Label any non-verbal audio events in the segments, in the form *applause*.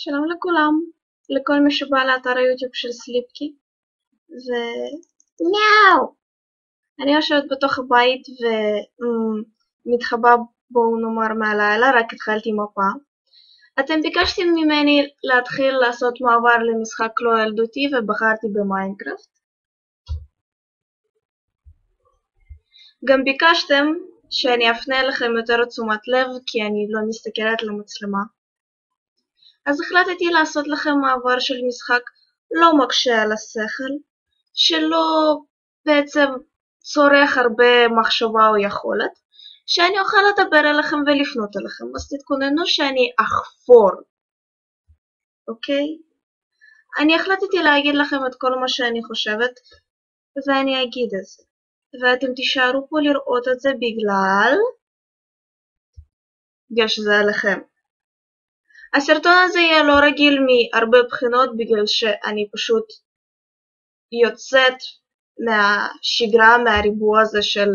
שלום לכולם, לכל מי שבא לאתר היוטיוב של סליפקי, ומיאו! אני יושבת בתוך הבית ומתחבא בואו נאמר מהלילה, רק התחלתי מפה. אתם ביקשתם ממני להתחיל לעשות מעבר למשחק לא ילדותי ובחרתי במיינקראפט. גם ביקשתם שאני אפנה לכם יותר תשומת לב כי אני לא מסתכלת למצלמה. אז החלטתי לעשות לכם מעבר של משחק לא מקשה על השכל, שלא בעצם צורך הרבה מחשבה או יכולת, שאני אוכל לדבר אליכם ולפנות אליכם, אז תתכוננו שאני אחפור, אוקיי? אני החלטתי להגיד לכם את כל מה שאני חושבת, ואני אגיד את זה. ואתם תישארו פה לראות את זה בגלל... בגלל שזה עליכם. הסרטון הזה יהיה לא רגיל מהרבה בחינות בגלל שאני פשוט יוצאת מהשגרה, מהריבוע הזה של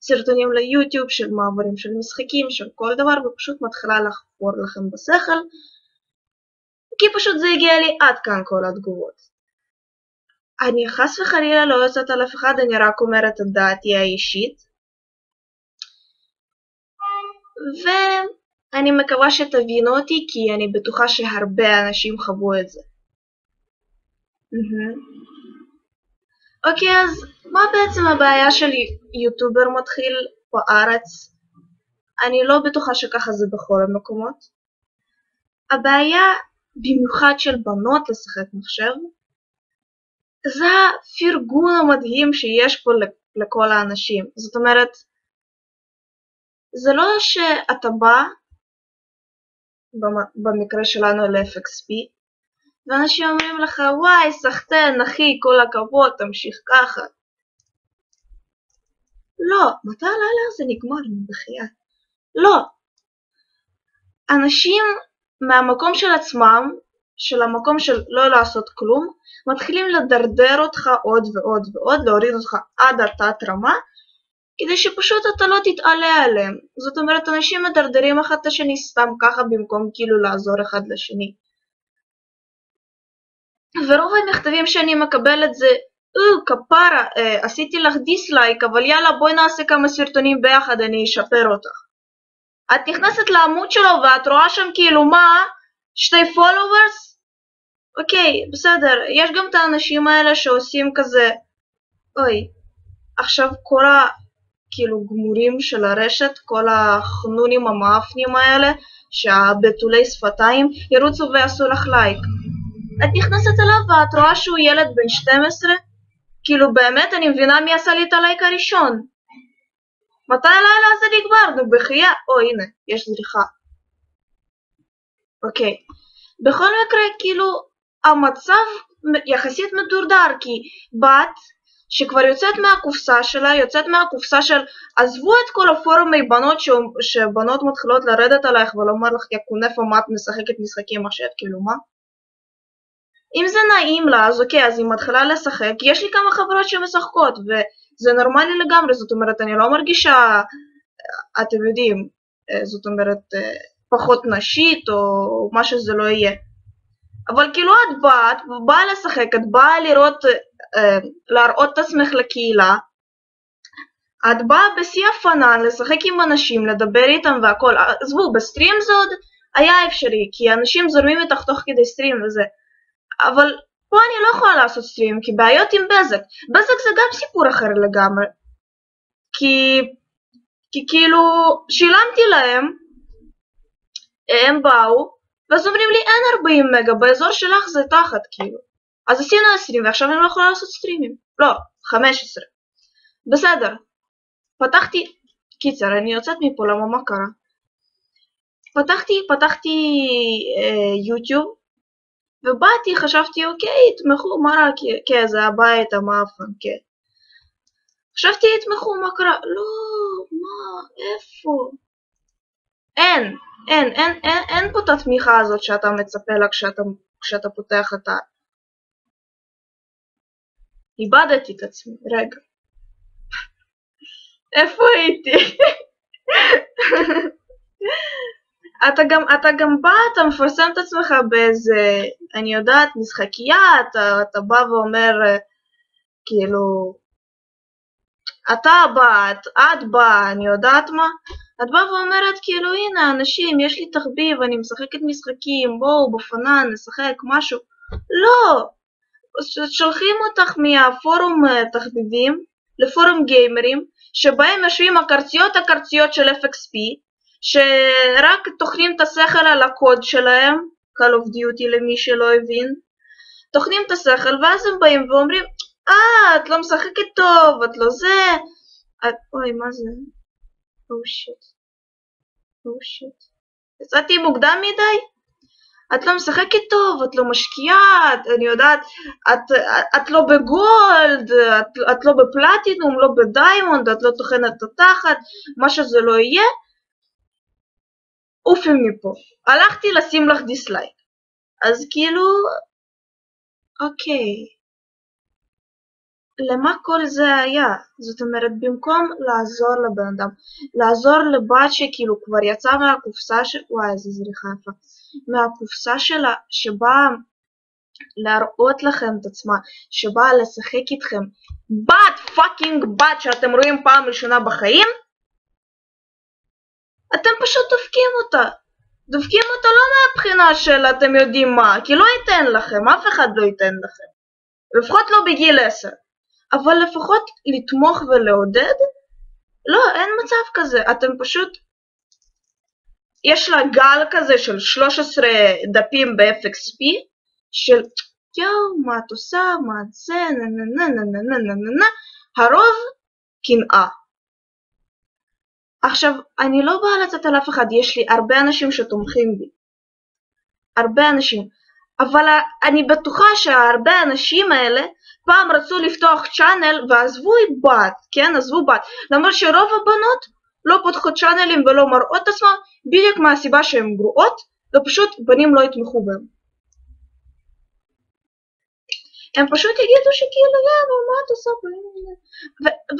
סרטונים ליוטיוב, של מעברים של משחקים, של כל דבר, ופשוט מתחילה לחפור לכם בשכל, כי פשוט זה הגיע לי עד כאן כל התגובות. אני חס וחלילה לא יוצאת על אף אחד, אני רק אומרת את דעתי האישית. ואני מקווה שתבינו אותי, כי אני בטוחה שהרבה אנשים חוו את זה. אוקיי, אז מה בעצם הבעיה של יוטובר מתחיל בארץ? אני לא בטוחה שככה זה בכל המקומות. הבעיה, במיוחד של בנות לשחק מחשב, זה הפרגון המדהים שיש פה לכל האנשים. זאת אומרת, זה לא שאתה בא, במקרה שלנו ל-FXP, ואנשים אומרים לך, וואי, סחטיין, אחי, כל הכבוד, תמשיך ככה. לא, מתי הלילה הזה נגמר, בחייאת? לא. אנשים מהמקום של עצמם, של המקום של לא לעשות כלום, מתחילים לדרדר אותך עוד ועוד ועוד, להוריד אותך עד התת רמה, כדי שפשוט אתה לא תתעלה עליהם. זאת אומרת, אנשים מדרדרים אחד את השני סתם ככה במקום כאילו לעזור אחד לשני. ורוב המכתבים שאני מקבלת זה, או, כפרה, אה, עשיתי לך dislike, אבל יאללה בואי נעשה כמה סרטונים ביחד, אני אשפר אותך. את נכנסת לעמוד שלו ואת רואה שם כאילו מה? שתי followers? אוקיי, בסדר, יש גם את האנשים האלה שעושים כזה, אוי, עכשיו כל ה... כאילו גמורים של הרשת, כל החנונים המאפנים האלה, שהבתולי שפתיים, ירוצו ויעשו לך לייק. את נכנסת אליו ואת רואה שהוא ילד בן 12? כאילו באמת אני מבינה מי עשה לי את הלייק הראשון. מתי הלילה הזה נגמר? נו בחייה. או הנה, יש זריחה. אוקיי. בכל מקרה, כאילו, המצב יחסית מדורדר, כי בת שכבר יוצאת מהקופסה שלה, יוצאת מהקופסה של עזבו את כל הפורומי בנות ש... שבנות מתחילות לרדת עלייך ולומר לך יא קונפה מה את משחקת משחקים מחשב, כאילו מה? אם זה נעים לה, אז אוקיי, אז היא מתחילה לשחק, יש לי כמה חברות שמשחקות, וזה נורמלי לגמרי, זאת אומרת, אני לא מרגישה, אתם יודעים, זאת אומרת, פחות נשית, או מה שזה לא יהיה. אבל כאילו את באה, את באה לשחק, את באה לראות, להראות את עצמך לקהילה, את באה בשיא הפנן לשחק עם אנשים, לדבר איתם והכל, עזבו, בסטרים זה עוד היה אפשרי, כי אנשים זורמים איתך תוך כדי סטרים וזה. אבל פה אני לא יכולה לעשות סטרים, כי בעיות עם בזק. בזק זה גם סיפור אחר לגמרי. כי, כי כאילו שילמתי להם, הם באו, ואז אומרים לי אין 40 מגה, באזור שלך זה תחת כאילו. אז עשינו 20 ועכשיו אני לא יכולה לעשות סטרימים. לא, 15. בסדר. פתחתי, קיצר, אני יוצאת מפה, למה מה קרה? פתחתי, פתחתי אה, יוטיוב, ובאתי, חשבתי, אוקיי, יתמכו, מה רק, כן, זה הבית המאפן, כן. חשבתי, יתמכו, מה קרה? לא, מה, איפה? אין, אין, אין, אין, אין פה את התמיכה הזאת שאתה מצפה לה כשאתה, כשאתה פותח את ה... איבדתי את עצמי, רגע. איפה הייתי? אתה גם, אתה גם בא, אתה מפרסם את עצמך באיזה, אני יודעת, משחקייה, אתה, אתה בא ואומר, אה, כאילו, אתה בא, את, את באה, אני יודעת מה? את באה ואומרת, כאילו, הנה, אנשים, יש לי תחביב, אני משחקת משחקים, בואו, בפנן, נשחק, משהו. לא! שולחים אותך מהפורום אה, תחביבים לפורום גיימרים, שבהם יושבים הקרציות הקרציות של FXP, שרק טוחנים את השכל על ה COD שלהם, Call of Duty למי שלא הבין, טוחנים את השכל ואז הם באים ואומרים, אה, את לא משחקת טוב, את לא זה, את... אוי, מה זה? oh shit. oh shit. יצאתי מוקדם מדי? את לא משחקת טוב, את לא משקיעה, את, אני יודעת, את, את, את לא ב gold, את, את לא בפלטינום, לא ב diamond, את לא טוחנת את התחת, מה שזה לא יהיה, עופי מפה. הלכתי לשים לך דיסלייק. אז כאילו, אוקיי. למה כל זה היה? זאת אומרת, במקום לעזור לבן אדם, לעזור לבת שכאילו כבר יצאה מהקופסה של... וואי, איזה זריחה יפה. מהקופסה שלה, שבאה להראות לכם את עצמה, שבאה לשחק איתכם, בת פאקינג בת שאתם רואים פעם ראשונה בחיים, אתם פשוט דופקים אותה. דופקים אותה לא מהבחינה של אתם יודעים מה, כי לא ייתן לכם, אף אחד לא ייתן לכם. לפחות לא בגיל עשר. אבל לפחות לתמוך ולעודד, לא, אין מצב כזה, אתם פשוט... יש לה גל כזה של 13 דפים ב-FXP, של יואו, מה את עושה, מה את זה, נה נה נה נה נה נה נה נה נה, הרוב קנאה. עכשיו, אני לא באה לצאת על אף אחד, יש לי הרבה אנשים שתומכים בי. הרבה אנשים. אבל אני בטוחה שהרבה אנשים האלה פעם רצו לפתוח צ'אנל ועזבו בת, כן? עזבו בת. למרות שרוב הבנות לא פותחות צ'אנלים ולא מראות את עצמם בדיוק מהסיבה שהן גרועות, ופשוט בנים לא יתמכו בהם. הם פשוט יגידו שכאילו, יאללה, מה את עושה?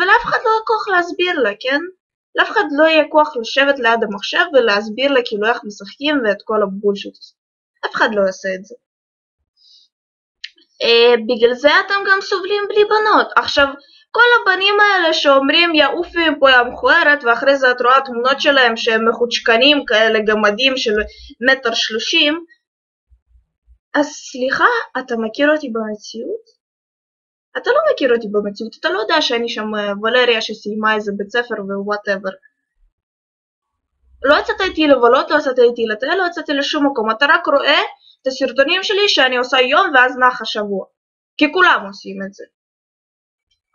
ולאף אחד לא יהיה כוח להסביר לה, כן? לאף אחד לא יהיה כוח לשבת ליד המחשב ולהסביר לה כאילו איך משחקים ואת כל הבולשיט הזה. אף אחד לא יעשה את זה. אה, בגלל זה אתם גם סובלים בלי בנות. עכשיו, כל הבנים האלה שאומרים יעופי מפה יא מכוערת ואחרי זה את רואה תמונות שלהם שהם מחוצ'קנים כאלה גמדים של מטר שלושים אז סליחה, אתה מכיר אותי במציאות? אתה לא מכיר אותי במציאות, אתה לא יודע שאני שם אה, ולריה שסיימה איזה בית ספר whatever. לא יצאת איתי לבלות, לא יצאת איתי לטייל, לא יצאתי לשום מקום, אתה רק רואה את הסרטונים שלי שאני עושה יום ואז נחה שבוע. כי כולם עושים את זה.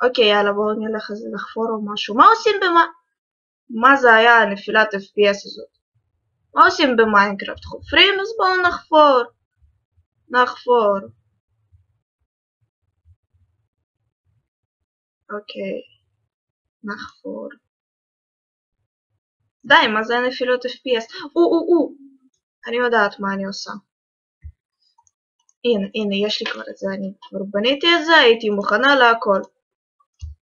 אוקיי, יאללה, בואו נלך איזה לחפור או משהו. מה עושים במה... מה זה היה הנפילת FPS הזאת? מה עושים במיינקראפט? חופרים? אז בואו נחפור. נחפור. אוקיי. נחפור. די, מה זה הנפילות FPS? או, או, או. אני יודעת מה אני עושה. הנה, הנה, יש לי כבר את זה, אני כבר בניתי את זה, הייתי מוכנה להכל.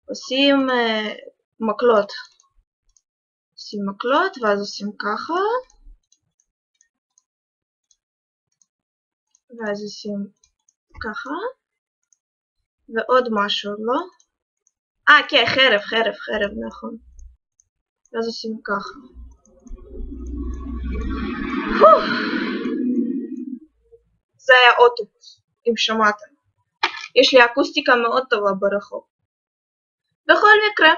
עושים uh, מקלות. עושים מקלות, ואז עושים ככה. ואז עושים ככה. ועוד משהו, לא? אה, כן, חרב, חרב, חרב, נכון. ואז עושים ככה. זה היה אוטובוס, אם שמעתם. יש לי אקוסטיקה מאוד טובה ברחוב. בכל מקרה,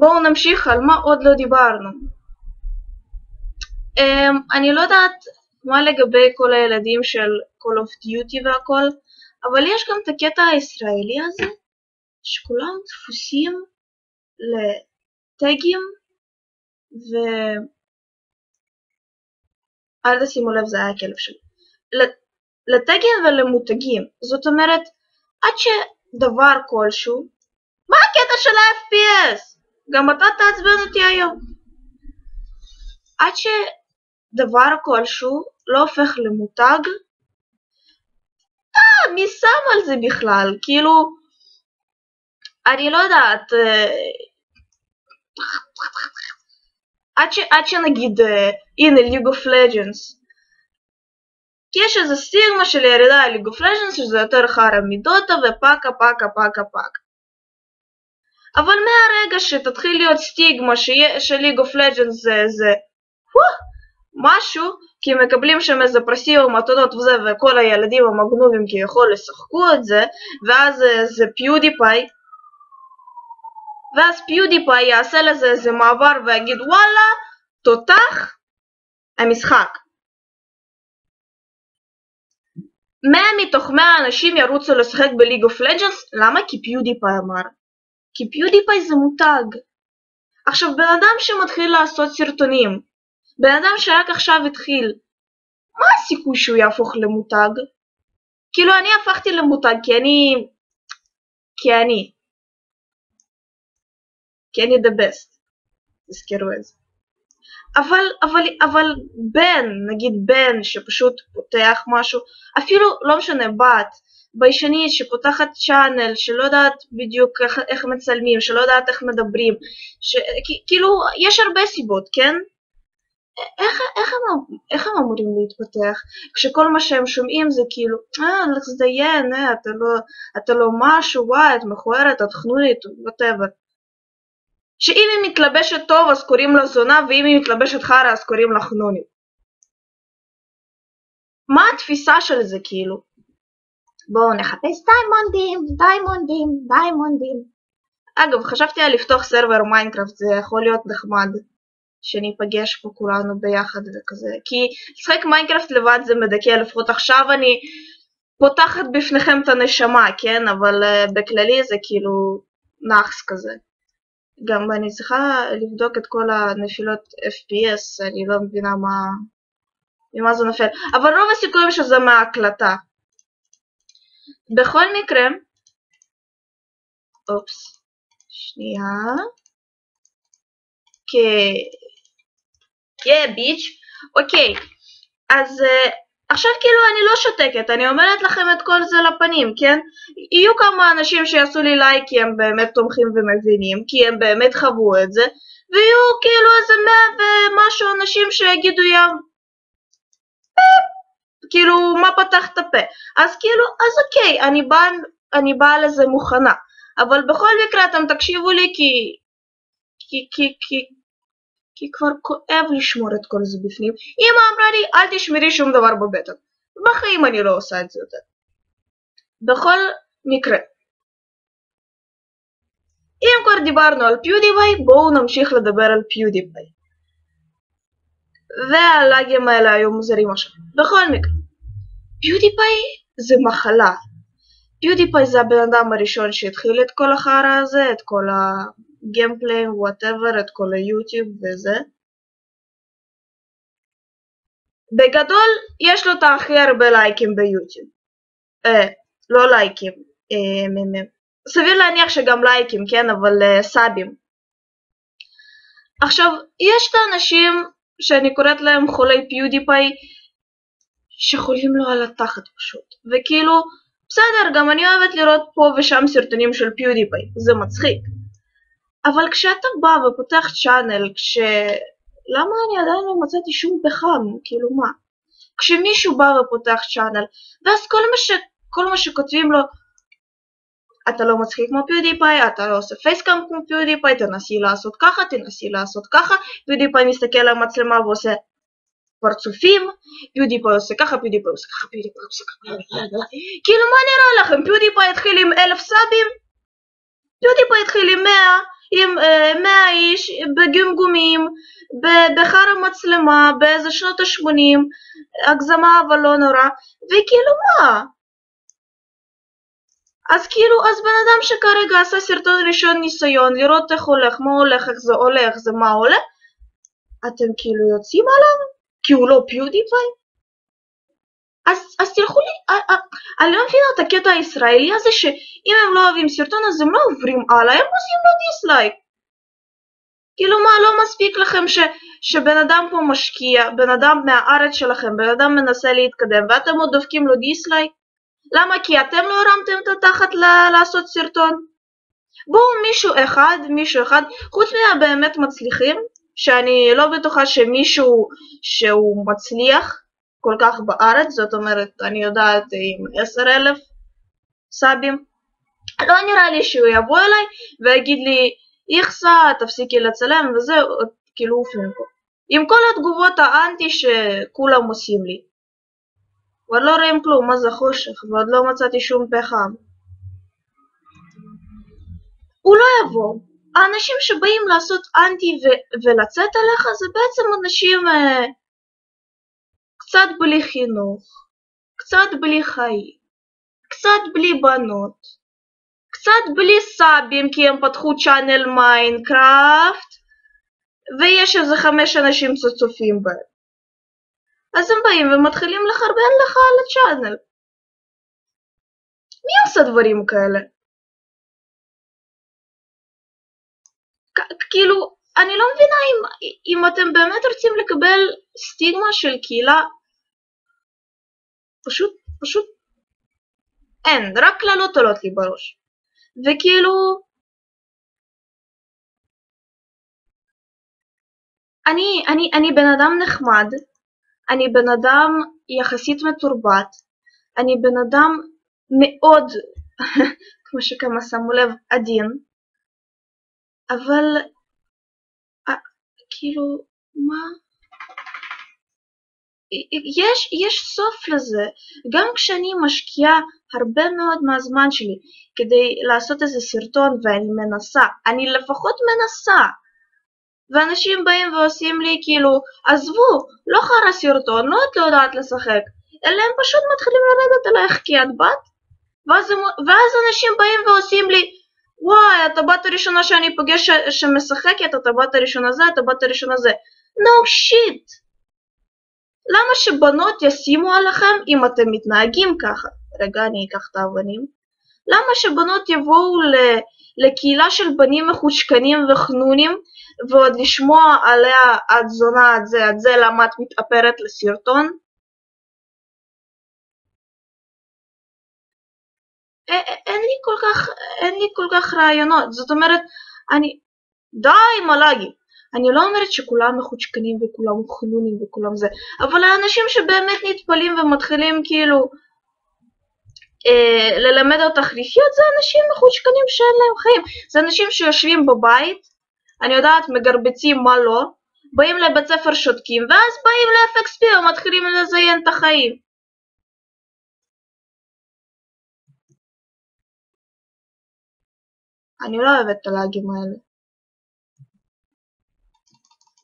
בואו נמשיך על מה עוד לא דיברנו. Um, אני לא יודעת מה לגבי כל הילדים של Call of Duty והכל, אבל יש גם את הקטע הישראלי הזה, שכולם דפוסים לטגים ו... אל תשימו לב, זה היה הכלב שלי. לטגים ולמותגים. זאת אומרת, עד שדבר כלשהו... מה הקטע של ה-FPS? גם אתה תעצבן אותי היום. עד שדבר כלשהו לא הופך למותג, אה, מי שם על זה בכלל? כאילו, אני לא יודעת, אה, עד, ש, עד שנגיד, הנה League of Legends. כי יש איזה סטיגמה של ירידה על League of Legends שזה יותר חרא מדוטה ופאקה פאקה פאקה פאקה. אבל מהרגע שתתחיל להיות סטיגמה ש League of Legends זה, זה משהו, כי מקבלים שם איזה פרסים או מתנות וזה, וכל הילדים המגנובים כביכול ישחקו את זה, ואז זה PewDiePie, ואז PewDiePie יעשה לזה איזה מעבר ויגיד וואלה, תותח, המשחק. 100 מתוך 100 אנשים ירוצו לשחק ב League of Legends, למה? כי PewDiePie אמר. כי PewDiePie זה מותג. עכשיו, בן אדם שמתחיל לעשות סרטונים, בן אדם שרק עכשיו התחיל, מה הסיכוי שהוא יהפוך למותג? כאילו, אני הפכתי למותג כי אני... כי אני. אני the best. תזכרו את זה. אבל, אבל, אבל בן, נגיד בן שפשוט פותח משהו, אפילו לא משנה, בת, ביישנית שפותחת צ'אנל, שלא יודעת בדיוק איך, איך מצלמים, שלא יודעת איך מדברים, ש, כאילו, יש הרבה סיבות, כן? איך, איך, הם, איך הם אמורים להתפתח? כשכל מה שהם שומעים זה כאילו, אה, לך תזדיין, אה, אתה לא, אתה לא משהו, וואי, את מכוערת, את חנונית, whatever. שאם היא מתלבשת טוב אז קוראים לה זונה, ואם היא מתלבשת חרא אז קוראים לה חנונית. מה התפיסה של זה כאילו? בואו נחפש דיימונדים, דיימונדים, דיימונדים. אגב, חשבתי על לפתוח server Minecraft, זה יכול להיות נחמד. שניפגש פה כולנו ביחד וכזה. כי לשחק Minecraft לבד זה מדכא, לפחות עכשיו אני פותחת בפניכם את הנשמה, כן? אבל uh, בכללי זה כאילו נאחס כזה. גם אני צריכה לבדוק את כל הנפילות FPS, אני לא מבינה מה... ממה זה נופל. אבל רוב הסיכויים שזה מההקלטה. בכל מקרה, אופס, שנייה. כן, ביץ', אוקיי, אז uh, עכשיו כאילו אני לא שותקת, אני אומרת לכם את כל זה לפנים, כן? יהיו כמה אנשים שיעשו לי לייק כי הם באמת תומכים ומבינים, כי הם באמת חוו את זה, ויהיו כאילו איזה מאה ומשהו אנשים שיגידו ים... כאילו, מה פתח את הפה? אז כאילו, אז אוקיי, אני באה אני באה לזה מוכנה. אבל בכל מקרה אתם תקשיבו לי כי... כי, כי, כי, כי כבר כואב לשמור את כל זה בפנים. אמא אמרה לי, אל תשמרי שום דבר בבטן. בחיים אני לא עושה את זה יותר. בכל מקרה, אם כבר דיברנו על PewDiePie, בואו נמשיך לדבר על PewDiePie. והלאגים האלה היו מוזרים עכשיו. בכל מקרה, PewDiePie זה מחלה. PewDiePie זה הבן אדם הראשון שהתחיל את כל החרא הזה, את כל ה gameplay, whatever, את כל היוטיוב וזה. בגדול, יש לו את הכי הרבה לייקים ביוטיוב. אה, לא לייקים, אה, סביר להניח שגם לייקים, כן, אבל אה, סאבים. עכשיו, יש את האנשים שאני קוראת להם חולי PewDiePie, שחולים לו על התחת פשוט. וכאילו, בסדר, גם אני אוהבת לראות פה ושם סרטונים של PewDiePie, זה מצחיק. אבל כשאתה בא ופותח channel, כש... למה אני עדיין לא מצאתי שום פחם? כאילו מה? כשמישהו בא ופותח channel, ואז כל מה, ש... כל מה שכותבים לו, אתה לא מצחיק כמו PewDiePie, אתה לא עושה facecam כמו PewDiePie, תנסי לעשות ככה, תנסי לעשות ככה, PewDiePie מסתכל על המצלמה ועושה פרצופים, PewDiePie עושה ככה, PewDiePie עושה ככה, PewDiePie עושה ככה, *laughs* כאילו מה נראה לכם, PewDiePie התחיל עם אלף סאבים? PewDiePie התחיל עם מאה, עם אה, מאה איש, בגמגומים, בחר המצלמה, באיזה שנות ה-80, הגזמה אבל לא נורא, וכאילו מה? אז כאילו, אז בן אדם שכרגע עשה סרטון ראשון ניסיון לראות איך הולך, מה הולך, איך זה הולך, זה מה עולה, אתם כאילו יוצאים עליו? כי הוא לא PewDiePie? אז, אז תלכו לי, אה, אה, אני לא מבינה את הקטע הישראלי הזה שאם הם לא אוהבים סרטון אז הם לא עוברים הלאה, הם עושים לו dislike. כאילו מה, לא מספיק לכם ש, שבן אדם פה משקיע, בן אדם מהארץ שלכם, בן אדם מנסה להתקדם ואתם עוד דופקים לו dislike? למה? כי אתם לא הרמתם את התחת ל- לעשות סרטון? בואו מישהו אחד, מישהו אחד, חוץ מהבאמת מצליחים, שאני לא בטוחה שמישהו שהוא מצליח כל כך בארץ, זאת אומרת, אני יודעת עם עשר אלף סאבים, לא נראה לי שהוא יבוא אליי ויגיד לי, איכסה, תפסיקי לצלם וזהו, כאילו מפה. עם כל התגובות האנטי שכולם עושים לי. כבר לא רואים כלום, מה זה חושך, ועוד לא מצאתי שום פחם. הוא לא יבוא. האנשים שבאים לעשות אנטי ולצאת עליך זה בעצם אנשים אה, קצת בלי חינוך, קצת בלי חיים, קצת בלי בנות, קצת בלי סאבים כי הם פתחו channel Minecraft ויש איזה חמש אנשים שצופים בהם. אז הם באים ומתחילים לחרבן לך על ה channel. מי עושה דברים כאלה? כאילו, אני לא מבינה אם, אם אתם באמת רוצים לקבל סטיגמה של קהילה, פשוט, פשוט אין, רק קללות עולות לי בראש. וכאילו, אני, אני, אני בן אדם נחמד, אני בן אדם יחסית מתורבת, אני בן אדם מאוד, *laughs* כמו שכמה שמו לב, עדין, אבל כאילו, מה? יש, יש סוף לזה. גם כשאני משקיעה הרבה מאוד מהזמן שלי כדי לעשות איזה סרטון ואני מנסה, אני לפחות מנסה, ואנשים באים ועושים לי כאילו, עזבו, לא חרא סרטון, לא את לא יודעת לשחק, אלא הם פשוט מתחילים לרדת עלייך כי את בת, ואז, ואז אנשים באים ועושים לי, וואי, את הבת הראשונה שאני פוגש שמשחקת, את הבת הראשונה זה, את הבת הראשונה זה. no shit. למה שבנות ישימו עליכם אם אתם מתנהגים ככה? רגע, אני אקח את האבנים. למה שבנות יבואו לקהילה של בנים מחושקנים וחנונים ועוד לשמוע עליה את זונה, את זה, את זה, למה את מתאפרת לסרטון? אין לי כל כך, אין לי כל כך רעיונות, זאת אומרת, אני, די מלאגי, אני לא אומרת שכולם מחושקנים וכולם חנונים וכולם זה, אבל האנשים שבאמת נטפלים ומתחילים כאילו אה, ללמד אותך לחיות זה אנשים מחושקנים שאין להם חיים, זה אנשים שיושבים בבית, אני יודעת, מגרבצים מה לא, באים לבית ספר שותקים, ואז באים ל-FXP ומתחילים לזיין את החיים. אני לא אוהבת את הלאגים האלה.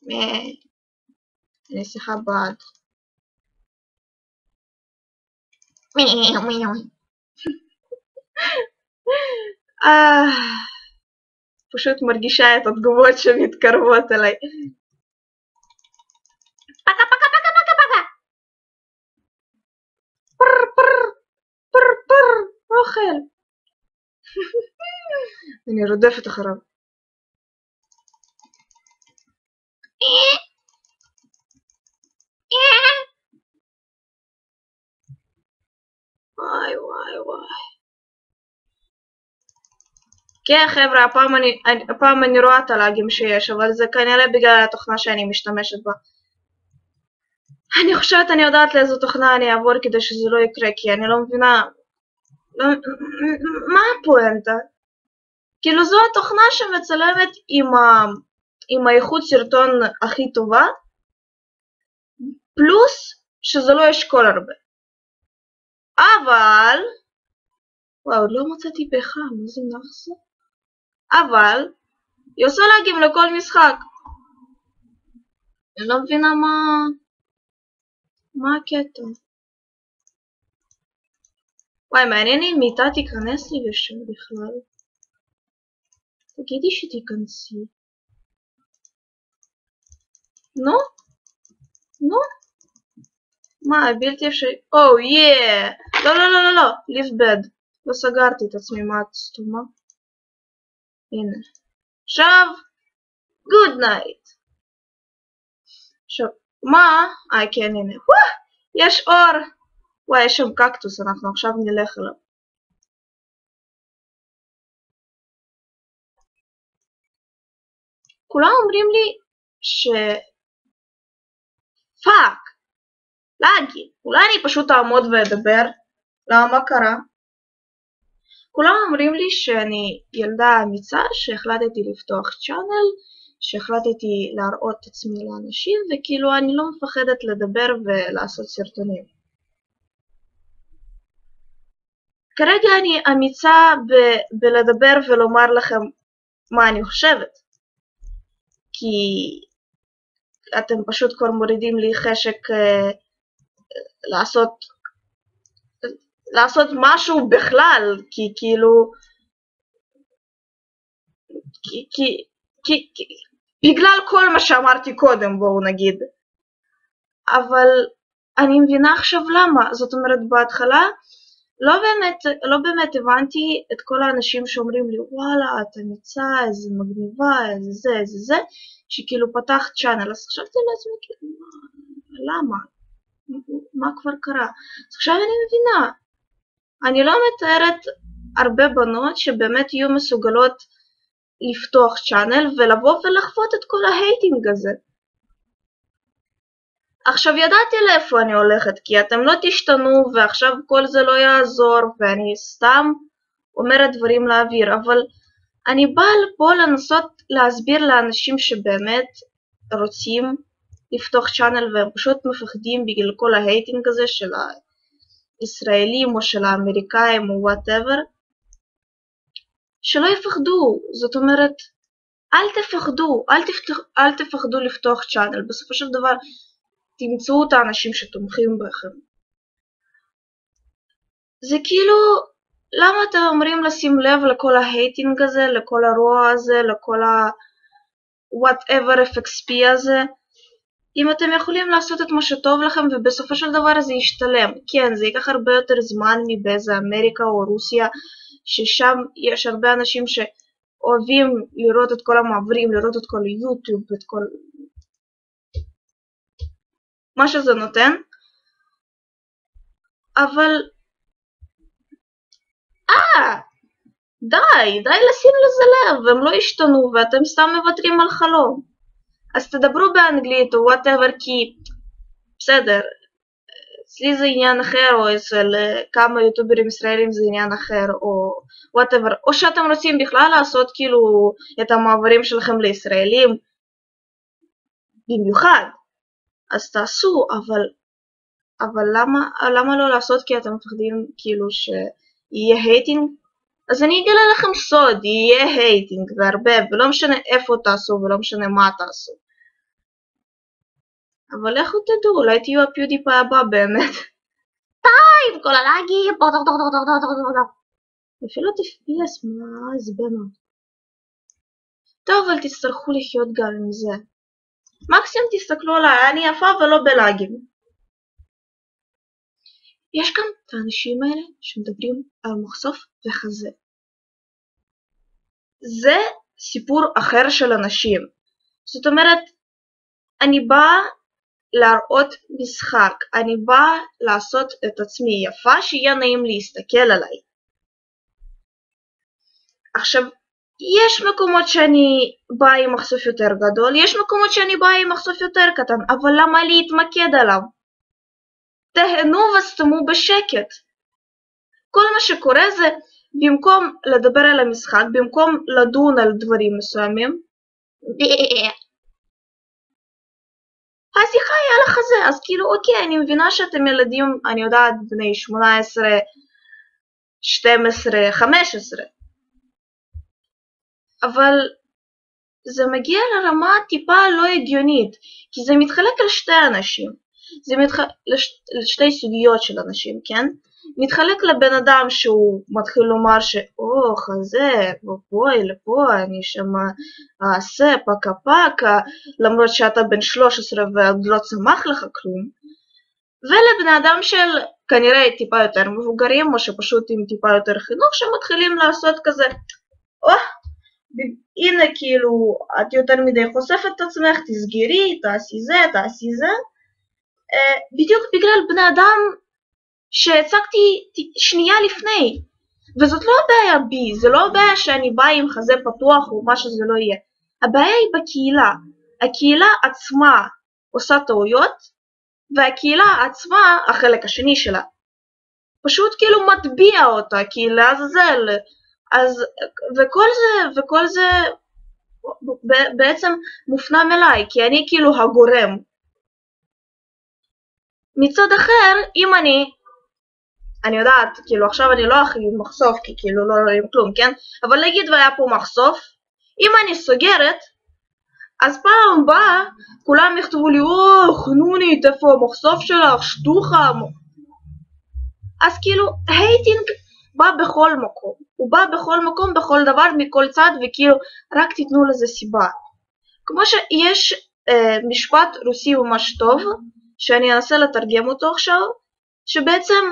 אני שיחה בעד. אה, פשוט מרגישה את התגובות שמתקרבות אליי. פקה פקה פקה פקה פקה פר פר פר פר אוכל אני רודפת אחריו. וואי וואי וואי. כן חבר'ה, הפעם אני, הפעם אני רואה את הלאגים שיש, אבל זה כנראה בגלל התוכנה שאני משתמשת בה. אני חושבת אני יודעת לאיזו תוכנה אני אעבור כדי שזה לא יקרה, כי אני לא מבינה... לא, מה הפואנטה? כאילו זו התוכנה שמצלמת עם, ה... עם האיכות סרטון הכי טובה, פלוס שזה לא ישקול הרבה. אבל, וואו, לא מצאתי פחם, איזה נחסה. אבל, היא עושה להגיב לכל משחק. אני לא מבינה מה... מה הקטע. וואי, מעניין אם מיטה תיכנס לי לשם בכלל. תגידי שתיכנסי. נו? נו? מה, בלתי אפשרי? או, יא! לא, לא, לא, לא, לא, leave bed. לא סגרתי את עצמי, מה את סתומה? הנה. עכשיו, good night. עכשיו, מה? אה, כן, הנה. וואו! יש אור! וואי, יש שם קקטוס, אנחנו עכשיו נלך אליו. כולם אומרים לי ש... fuck, laggy, אולי אני פשוט אעמוד ואדבר? למה מה קרה? כולם אומרים לי שאני ילדה אמיצה שהחלטתי לפתוח channel, שהחלטתי להראות את עצמי לאנשים וכאילו אני לא מפחדת לדבר ולעשות סרטונים. כרגע אני אמיצה ב- בלדבר ולומר לכם מה אני חושבת, כי אתם פשוט כבר מורידים לי חשק uh, לעשות לעשות משהו בכלל, כי כאילו... כי, כי, כי, כי, בגלל כל מה שאמרתי קודם, בואו נגיד. אבל אני מבינה עכשיו למה. זאת אומרת, בהתחלה לא באמת, לא באמת הבנתי את כל האנשים שאומרים לי, וואלה, את אמיצה, איזה מגניבה, איזה זה, איזה זה, שכאילו פתחת צ'אנל. אז חשבתי לעצמי, כאילו, למה? מה כבר קרה? אז עכשיו אני מבינה. אני לא מתארת הרבה בנות שבאמת יהיו מסוגלות לפתוח צ'אנל ולבוא ולחוות את כל ההייטינג הזה. עכשיו ידעתי לאיפה אני הולכת, כי אתם לא תשתנו ועכשיו כל זה לא יעזור ואני סתם אומרת דברים לאוויר, אבל אני באה פה לנסות להסביר לאנשים שבאמת רוצים לפתוח channel והם פשוט מפחדים בגלל כל ה hating הזה של הישראלים או של האמריקאים או whatever, שלא יפחדו, זאת אומרת, אל תפחדו, אל, תפתח, אל תפחדו לפתוח צ'אנל, בסופו של דבר תמצאו את האנשים שתומכים בכם. זה כאילו, למה אתם אומרים לשים לב לכל ההייטינג הזה, לכל הרוע הזה, לכל ה... whatever FXP הזה? אם אתם יכולים לעשות את מה שטוב לכם ובסופו של דבר זה ישתלם. כן, זה ייקח הרבה יותר זמן מבאיזה אמריקה או רוסיה, ששם יש הרבה אנשים שאוהבים לראות את כל המעברים, לראות את כל יוטיוב, את כל... מה שזה נותן. אבל... אה! די, די לשים לזה לב, הם לא ישתנו ואתם סתם מוותרים על חלום. אז תדברו באנגלית או וואטאבר כי בסדר, אצלי זה עניין אחר או אצל כמה יוטוברים ישראלים זה עניין אחר או whatever, או שאתם רוצים בכלל לעשות כאילו את המעברים שלכם לישראלים במיוחד, אז תעשו, אבל, אבל למה, למה לא לעשות כי אתם מפחדים כאילו שיהיה hating? אז אני אגלה לכם סוד, יהיה hating והרבה, ולא משנה איפה תעשו ולא משנה מה תעשו. אבל לכו תדעו, אולי תהיו הפיודיפיי הבא באמת. די עם כל הלאגים! אפילו את FPS, מה איזה במה. טוב, אבל תצטרכו לחיות גם עם זה. מקסימום תסתכלו עליי, אני יפה ולא בלאגים. יש גם את האנשים האלה שמדברים על מחשוף וחזה. זה סיפור אחר של אנשים. זאת אומרת, אני באה להראות משחק, אני באה לעשות את עצמי יפה, שיהיה נעים להסתכל עליי. עכשיו, יש מקומות שאני באה עם מחשוף יותר גדול, יש מקומות שאני באה עם מחשוף יותר קטן, אבל למה להתמקד עליו? תהנו וסתמו בשקט. כל מה שקורה זה, במקום לדבר על המשחק, במקום לדון על דברים מסוימים, השיחה היא על החזה, אז כאילו אוקיי, אני מבינה שאתם ילדים, אני יודעת, בני 18, 12, 15, אבל זה מגיע לרמה טיפה לא הגיונית, כי זה מתחלק על שתי אנשים, זה מתחלק לשתי סוגיות של אנשים, כן? מתחלק לבן אדם שהוא מתחיל לומר שאו חזה, בואי לפה, אני שם אעשה פקה פקה, למרות שאתה בן 13 ועוד לא צמח לך כלום. ולבן אדם של כנראה טיפה יותר מבוגרים, או שפשוט עם טיפה יותר חינוך, שמתחילים לעשות כזה, או, הנה כאילו, את יותר מדי חושפת את עצמך, תסגרי, תעשי זה, תעשי זה. בדיוק בגלל בני אדם שהצגתי שנייה לפני. וזאת לא הבעיה בי, זה לא הבעיה שאני באה עם חזה פתוח או מה שזה לא יהיה. הבעיה היא בקהילה. הקהילה עצמה עושה טעויות, והקהילה עצמה, החלק השני שלה, פשוט כאילו מטביע אותה, כי לעזאזל. אז, וכל זה, וכל זה בעצם מופנם אליי, כי אני כאילו הגורם. מצד אחר, אם אני, אני יודעת, כאילו עכשיו אני לא הכי מחשוף, כי כאילו לא רואים כלום, כן? אבל נגיד והיה פה מחשוף, אם אני סוגרת, אז פעם הבאה כולם יכתבו לי, או, חנונית, איפה המחשוף שלך, שטוחה. אז כאילו, הייטינג בא בכל מקום. הוא בא בכל מקום, בכל דבר, מכל צד, וכאילו, רק תיתנו לזה סיבה. כמו שיש אה, משפט רוסי ממש טוב, שאני אנסה לתרגם אותו עכשיו, שבעצם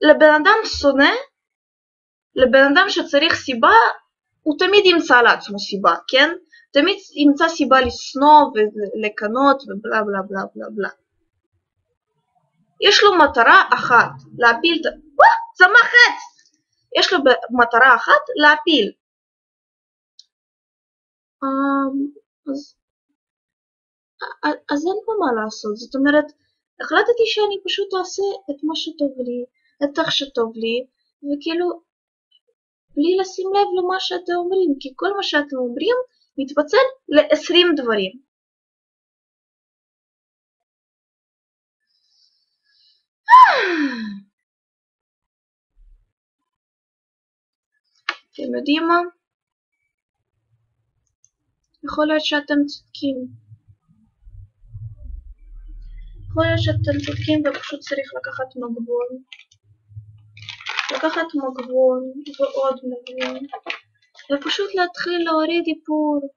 לבן אדם שונא, לבן אדם שצריך סיבה, הוא תמיד ימצא לעצמו סיבה, כן? תמיד ימצא סיבה לשנוא ולקנות ובלה בלה בלה בלה בלה. יש לו מטרה אחת, להפיל את... וואה! צמח עץ! יש לו מטרה אחת, להפיל. אמ, אז, אז אין פה מה לעשות, זאת אומרת, החלטתי שאני פשוט אעשה את מה שטוב לי, איך שטוב לי, וכאילו, בלי לשים לב למה שאתם אומרים, כי כל מה שאתם אומרים מתפצל ל-20 דברים. *sighs* אתם יודעים מה? יכול להיות שאתם צודקים. יכול להיות שאתם צודקים ופשוט צריך לקחת מגבון. לקחת מגבון ועוד מגבון. ופשוט להתחיל להוריד איפור.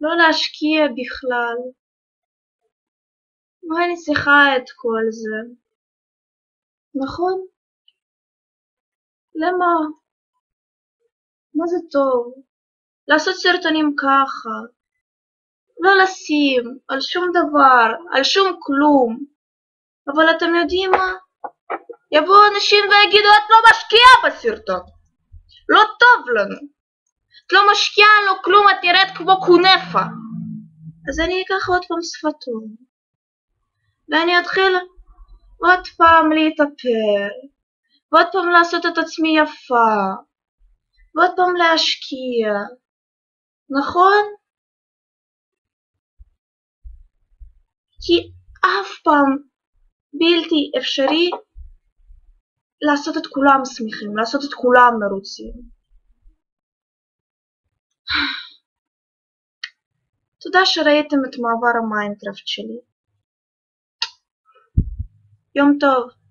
לא להשקיע בכלל. מה אני צריכה את כל זה? נכון? למה? מה זה טוב? לעשות סרטונים ככה. לא לשים על שום דבר, על שום כלום. אבל אתם יודעים מה? יבואו אנשים ויגידו את לא משקיעה בסרטון. לא טוב לנו. את לא משקיעה לו כלום, את נראית כמו קונפה. אז אני אקח עוד פעם שפתון. ואני אתחיל עוד פעם להתאפר. ועוד פעם לעשות את עצמי יפה. ועוד פעם להשקיע. נכון? כי אף פעם בלתי אפשרי לעשות את כולם שמחים, לעשות את כולם מרוצים. תודה שראיתם את מעבר המיינקראפט שלי. יום טוב.